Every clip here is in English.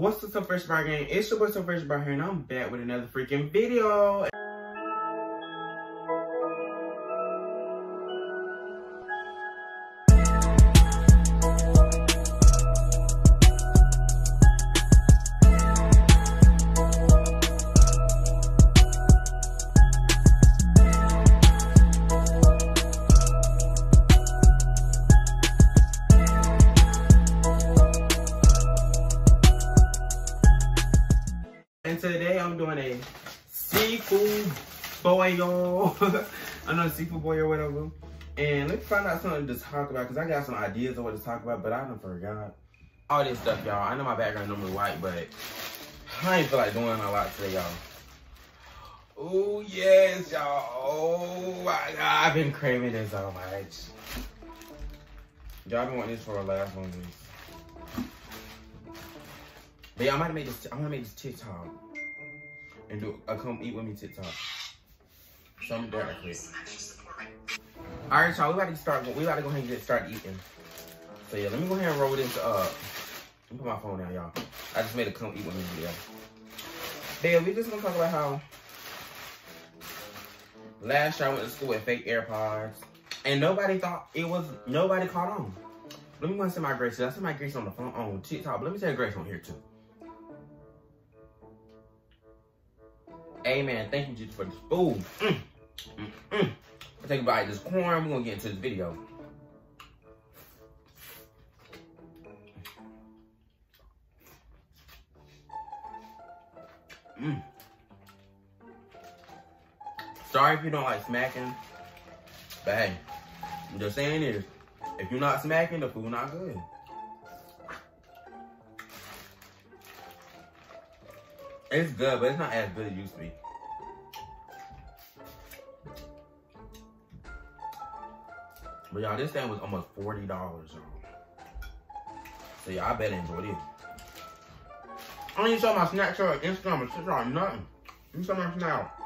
What's up, Fresh Bry Gang? It's your boy, So Fresh Bry here, and I'm back with another freaking video. Boil. Another seafood boil or whatever. And let's find out something to talk about because I got some ideas of what to talk about, but I done forgot. All this stuff, y'all. I know my background normally white, but I ain't feel like doing a lot today, y'all. Oh, yes, y'all. Oh, my God. I've been craving this so much. Y'all been wanting this for a last one. This. But yeah, I'm gonna make this. I'm gonna make this TikTok and do a come eat with me TikTok. So I'm quick. All right, y'all. We about to start. We about to go ahead and get start eating. So yeah, let me go ahead and roll this up. Let me put my phone down, y'all. I just made a come eat with me video. Then we just gonna talk about how last year I went to school with fake AirPods, and nobody thought it was. Nobody caught on. Let me go and send my Grace. I sent my Grace on the phone on TikTok. Let me tell Grace on here too. Amen. Thank you, Jesus, for this food. Mm, mm, mm. I take a bite of this corn. We're gonna get into this video. Mm. Sorry if you don't like smacking, but hey, I'm just saying is, if you're not smacking, the food not good. It's good, but it's not as good as it used to be. But y'all, this thing was almost forty dollars, y'all. So y'all, better enjoy this. I don't even show my Snapchat or Instagram or TikTok, nothing. Let me show my Snap.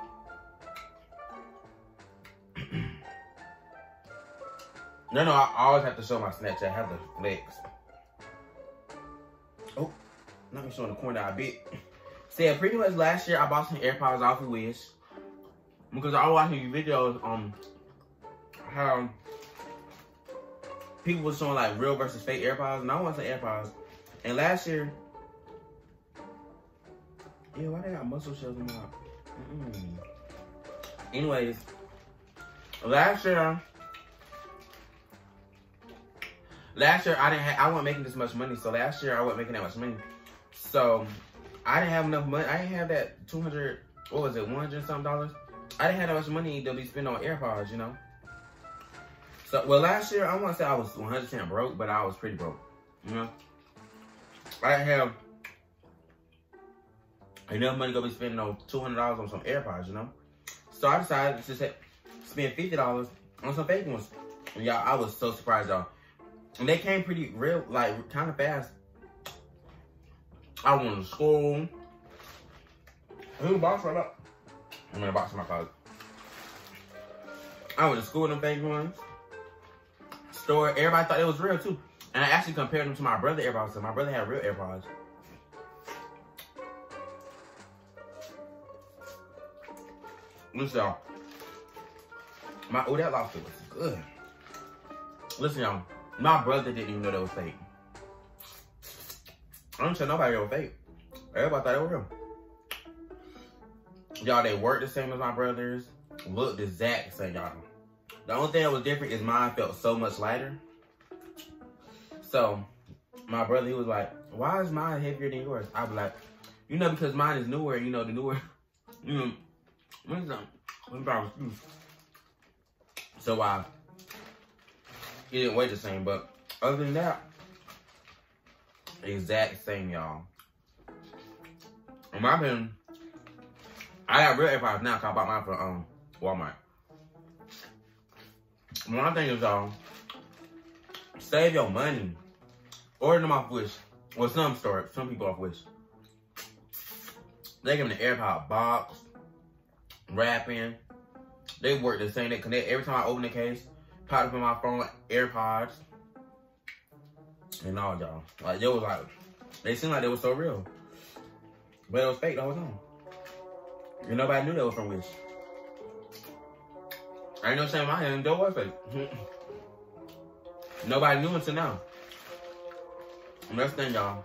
no, no, I always have to show my Snapchat. I have the flex. Oh, not me showing the corner I bit. Yeah, pretty much last year I bought some AirPods off of Wish. Because I was watching videos on how people was showing like real versus fake AirPods, and I want some AirPods. And last year, yeah, why they got mussel shells in my? Mm. Anyways, last year, last year I didn't I wasn't making this much money. So last year I wasn't making that much money. So I didn't have enough money. I didn't have that 200, what was it, 100 something dollars? I didn't have that much money to be spent on AirPods, you know? So, well, last year, I want to say I was 100% broke, but I was pretty broke, you know? I have enough money to be spending on $200 on some AirPods, you know? So I decided to spend $50 on some fake ones. And Y'all, I was so surprised, y'all. And they came pretty real, like, kind of fast. I went to school. The box right up. I'm in the box in my closet. I went to school with them fake ones. Store, everybody thought it was real too. And I actually compared them to my brother AirPods. So my brother had real AirPods. Listen, y'all. My oh that lobster was good. Listen, y'all. My brother didn't even know that was fake. I don't tell nobody they were fake. Everybody thought they were real. Y'all, they work the same as my brothers. Look the exact same, y'all. The only thing that was different is mine felt so much lighter. So, my brother, he was like, why is mine heavier than yours? I was like, you know, because mine is newer, you know, the newer, you know, when's that? So, uh, it didn't weigh the same, but other than that, exact same, y'all. In my opinion, I got real AirPods now because I bought mine from um, Walmart. One thing is, y'all, save your money. Order them off Wish. Well, some store, some people off Wish. They give me the AirPod box, wrapping. They work the same. They connect every time I open the case. Pop up in my phone, AirPods, and all y'all. Like they was like, they seem like they were so real. But it was fake the whole time. And nobody knew that was from Wish. I ain't no shame my hand, that was fake. nobody knew until now. And that's thing, y'all.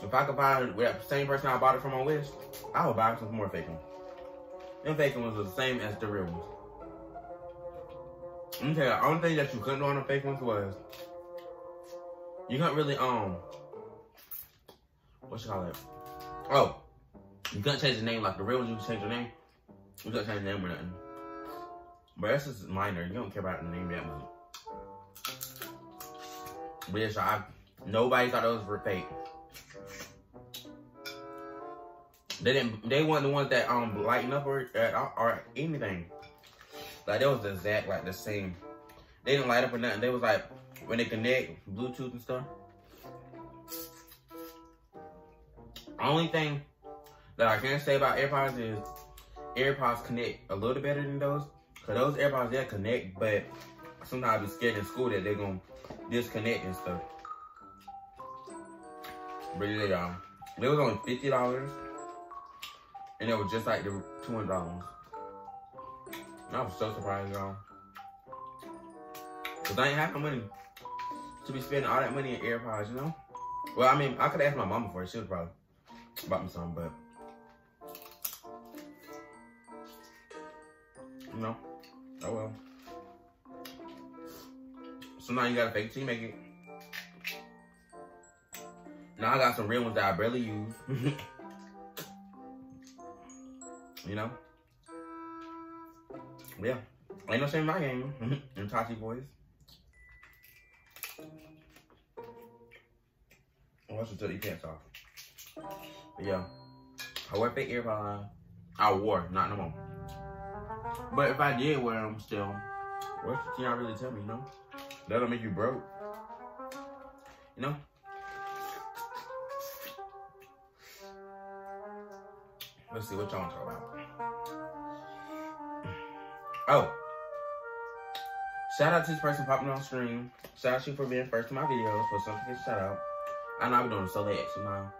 If I could find the same person I bought it from on Wish, I would buy some more fake ones. Them fake ones are the same as the real ones. Let me tell you, the only thing that you couldn't do on the fake ones was you couldn't really um what you call it? Oh, you couldn't change the name like the real ones. You could change the name. Couldn't change the name or nothing. But that's just minor. You don't care about the name that much. But yeah, I, nobody thought those were fake. They didn't. They weren't the ones that um lighten up or or, or anything. Like they was exact like the same. They didn't light up or nothing. They was like when they connect Bluetooth and stuff. Only thing that I can say about AirPods is AirPods connect a little better than those. Cause those AirPods they connect, but sometimes I be scared in school that they're gonna disconnect and stuff. But yeah, y'all. They was only fifty dollars. And it was just like the $200. I was so surprised, y'all. Because I ain't have no money to be spending all that money in AirPods, you know? Well, I mean, I could ask my mom for it. She would probably bought me some, but... You know? Oh, well. So now you got a fake you make it. Now I got some real ones that I barely use. You know? Yeah. Ain't no shame in my game. in Tati voice. Once until these pants off. But yeah. I wear fake earphones. I wore, not no more. But if I did wear them still, what can y'all really tell me, you know? That'll make you broke. You know? Let's see what y'all want to talk about. Oh. Shout out to this person popping on stream. Shout out to you for being first in my videos. For something to shout out. I know I've been doing so late so now.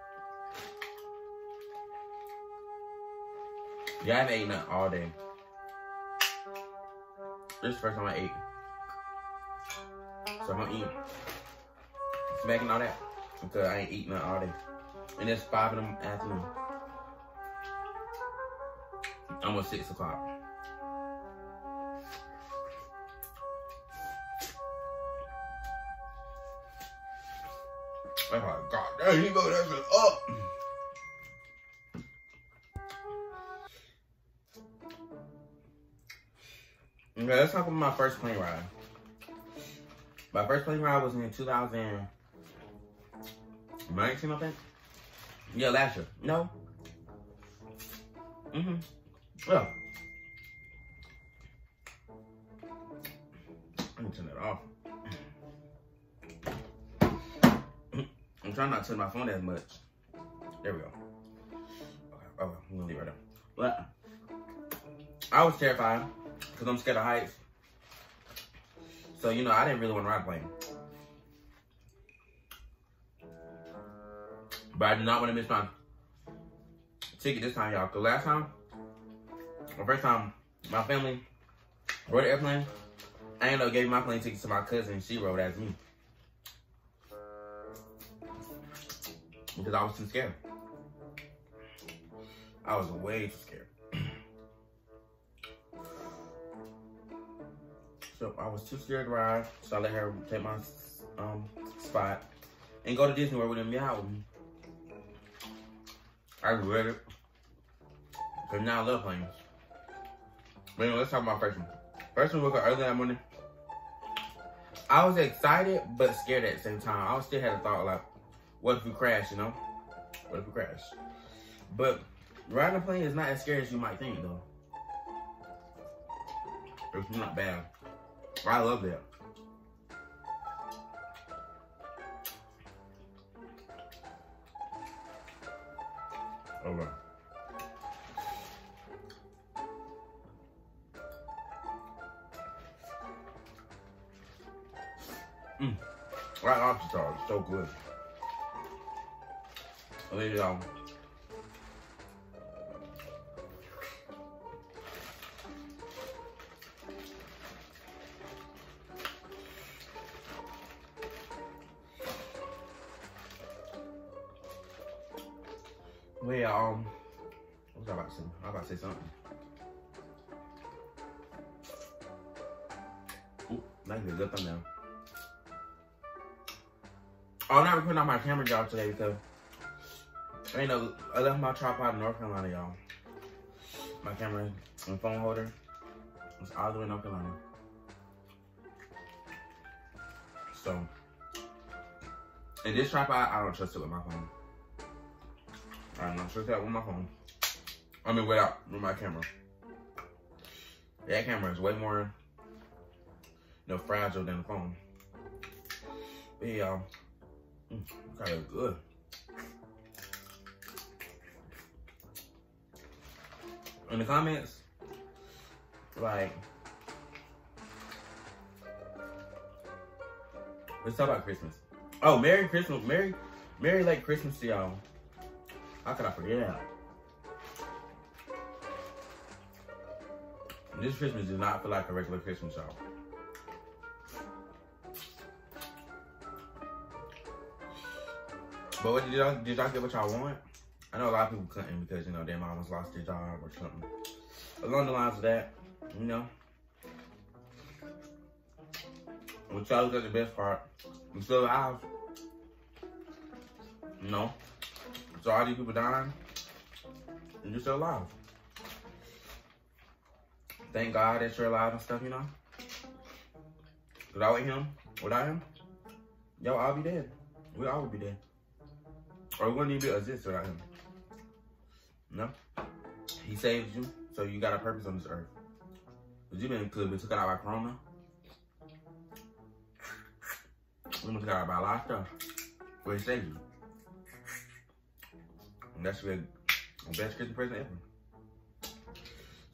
Yeah, I haven't eaten all day. This is the first time I ate. So I'm gonna eat. Smacking all that. Because I ain't eating that all day. And it's 5 in the afternoon almost six o'clock. Oh my god, there you go, that's it up. Okay, let's talk about my first plane ride. My first plane ride was in 2019, I think. Yeah, last year. No. Mm-hmm. Well, let me turn that off. I'm trying not to turn my phone as much. There we go. Okay, okay I'm gonna leave it right there. But I was terrified because I'm scared of heights. So, you know, I didn't really want to ride plane. But I did not want to miss my ticket this time, y'all. Because last time, my first time, my family rode the airplane. I ended up giving my plane ticket to my cousin. She rode as me. Because I was too scared. I was way too scared. So I was too scared to ride. So I let her take my um, spot and go to Disney World with him. Yeah, I regret it. But now I love planes. But anyway, let's talk about first one. First one, we got early that morning. I was excited, but scared at the same time. I still had a thought like, what if we crash, you know? What if we crash? But riding a plane is not as scary as you might think, though. It's not bad. I love that. Over. Mm. Right lobster is so good. There you go. Well, um, what was I about to say? I was about to say something. Ooh, nice a good thumbnail. I'm not recording on my camera, y'all, today because I know I left my tripod in North Carolina, y'all. My camera and phone holder is all the way in North Carolina. So, and this tripod, I don't trust it with my phone. I'm not trust that with my phone. I mean, without with my camera. That camera is way more, you know, fragile than the phone. But yeah. Mm, kind of good. In the comments, like, let's talk about Christmas. Oh, Merry Christmas, Merry, Merry late Christmas to y'all. How could I forget? This Christmas does not feel like a regular Christmas, y'all. But what did y'all did y'all get what y'all want? I know a lot of people couldn't because you know their mamas lost their job or something. Along the lines of that, you know. Which y'all got the best part. We still alive. You know. So all these people dying, and you're still alive. Thank God that you're alive and stuff, you know. Without him, without him, y'all all be dead. We all would be dead. Or we wouldn't even exist without him. No. He saved you, so you got a purpose on this earth. But you been could been took out by Corona. We took out by a lot of stuff. But he saved you. And that's the best Christmas present ever.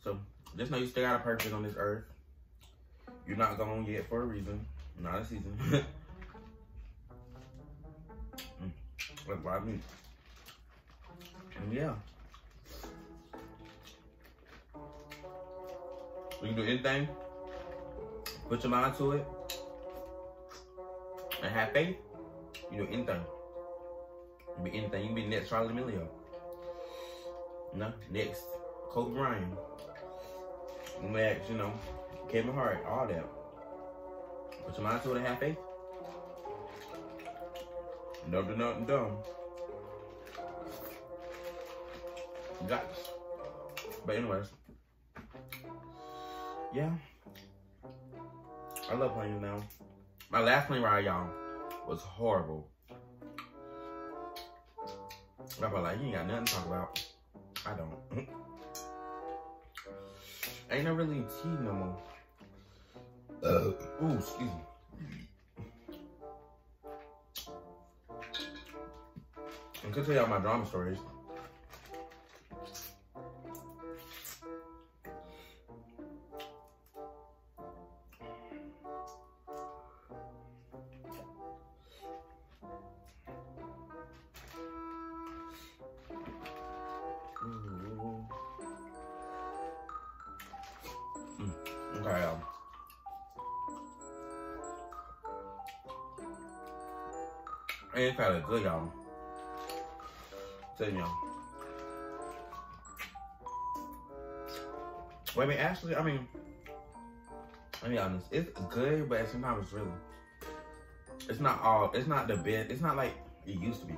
So just know you still got a purpose on this earth. You're not gone yet for a reason. Not a season. mm. That's what I mean. And yeah. You can do anything. Put your mind to it. And have faith. You do anything. You be anything. You be next Charli D'Amelio. No, next Kobe Bryant. Next, you know, Kevin Hart, all that. Your mind to it and have faith. Don't do nothing dumb. You got this. But anyways. Yeah. I love playing now. My last plane ride, y'all, was horrible. I felt like, you ain't got nothing to talk about. I don't. ain't no really tea no more. Uh, ooh, excuse me. I could tell y'all my drama stories. Of good, y'all. Tell y'all. Wait a actually, I mean, let me be honest. It's good, but sometimes it's really, it's not all, it's not the best. It's not like it used to be.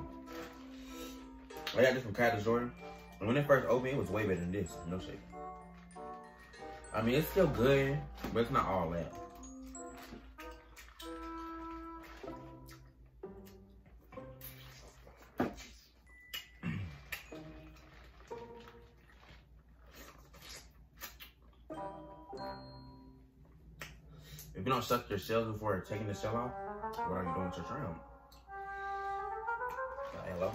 I got this from Cactus Jordan. When it first opened, it was way better than this. No shade. I mean, it's still good, but it's not all that. Suck your shells before taking the shell out? what are you doing to shrimp? Hello?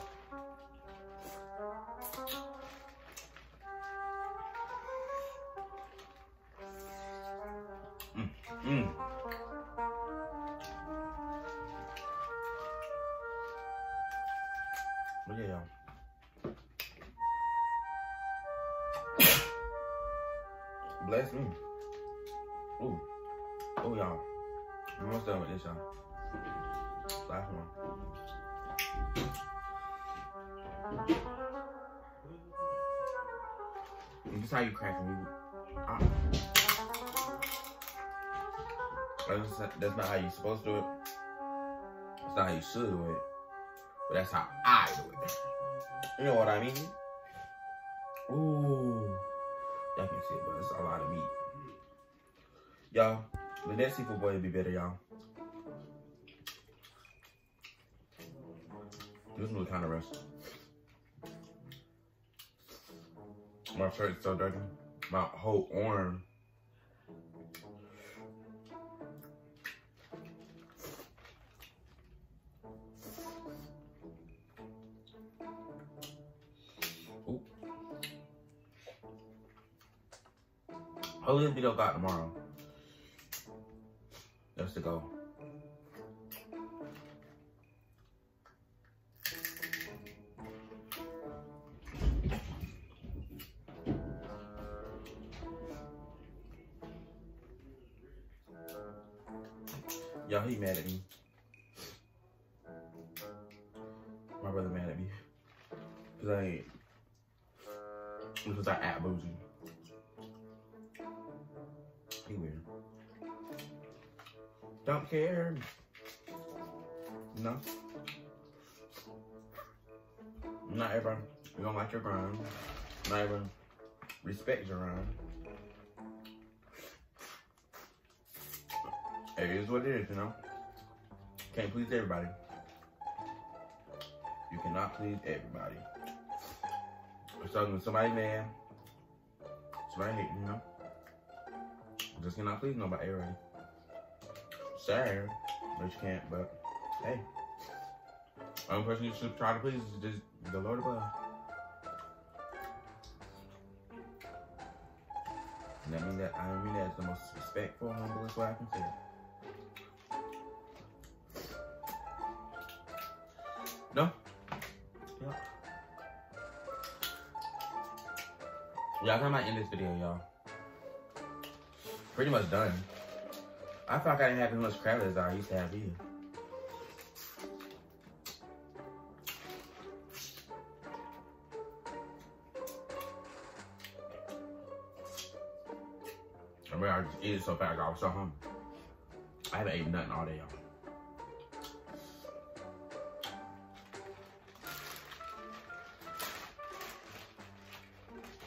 Mm. But This is how you crack a meat. Ah. That's, that's not how you're supposed to do it. That's not how you should do it. But that's how I do it. You know what I mean? Ooh. Y'all can see it, but it's a lot of meat. Y'all, the next seafood boy will be better, y'all. This was kind of rusty. My shirt's so dirty. My whole arm. Ooh. Hopefully this video got tomorrow. That's the goal. Y'all, he mad at me. My brother mad at me. Cause I ain't. Because I act bougie. He weird. Don't care. No. Not everyone. You don't like your grind. Not everyone respect your grind. It is what it is, you know. Can't please everybody. You cannot please everybody. So when somebody mad, somebody hating, you know. Just cannot please nobody, everybody. Sad, but you can't, but hey. Only person you should try to please is just the Lord above. And that mean that I mean that's the most respectful, humblest way I can say it. No? Yeah. Yeah, I might end this video, y'all. Pretty much done. I feel like I didn't have as much crab as I used to have either. I mean, I just ate it so fast, I was so hungry. I haven't eaten nothing all day, y'all.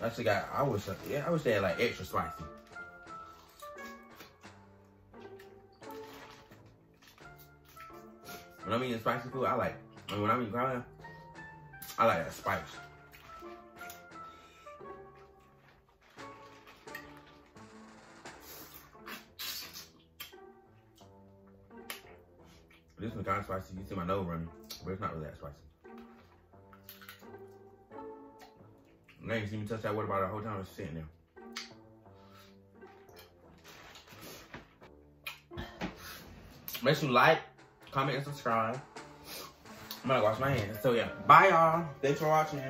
Actually got, I was, yeah, I would say like extra spicy. When I'm eating spicy food, I like, and when I'm eating I like that spice. This one's kind of spicy. You see my nose running, but it's not really that spicy. Now you see me touch that water bottle the whole time it's sitting there. Make sure you like, comment, and subscribe. I'm gonna wash my hands. So yeah, bye y'all. Thanks for watching.